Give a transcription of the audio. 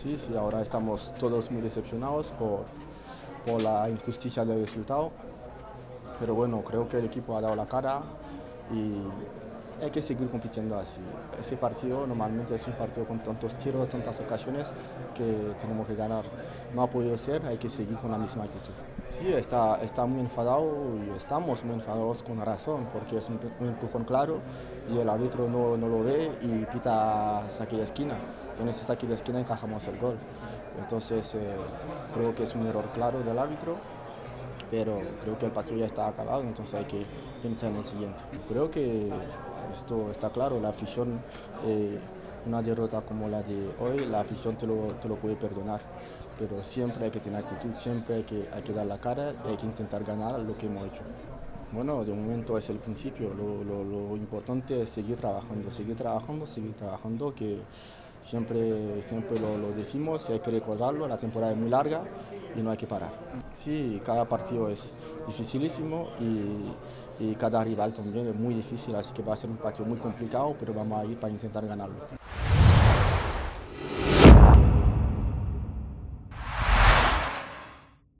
Sí, sí, ahora estamos todos muy decepcionados por, por la injusticia del resultado, pero bueno, creo que el equipo ha dado la cara y hay que seguir compitiendo así. Ese partido normalmente es un partido con tantos tiros, tantas ocasiones que tenemos que ganar. No ha podido ser, hay que seguir con la misma actitud. Sí, está, está muy enfadado y estamos muy enfadados con razón, porque es un, empujón claro y el árbitro no, no, lo ve y pita saque de esquina. En ese saque de esquina encajamos el gol. Entonces eh, creo que es un error claro del árbitro pero creo que el partido ya está acabado, entonces hay que pensar en el siguiente. Creo que esto está claro, la afición, eh, una derrota como la de hoy, la afición te lo, te lo, puede perdonar, pero siempre hay que tener actitud, siempre hay que, hay que dar la cara hay que intentar ganar lo que hemos hecho. Bueno, de momento es el principio, lo, lo, lo importante es seguir trabajando, seguir trabajando, seguir trabajando, que siempre, siempre lo, lo, decimos, hay que recordarlo, la temporada es muy larga y no hay que parar. Sí, cada partido es dificilísimo y, y cada rival también es muy difícil, así que va a ser un partido muy complicado, pero vamos a ir para intentar ganarlo.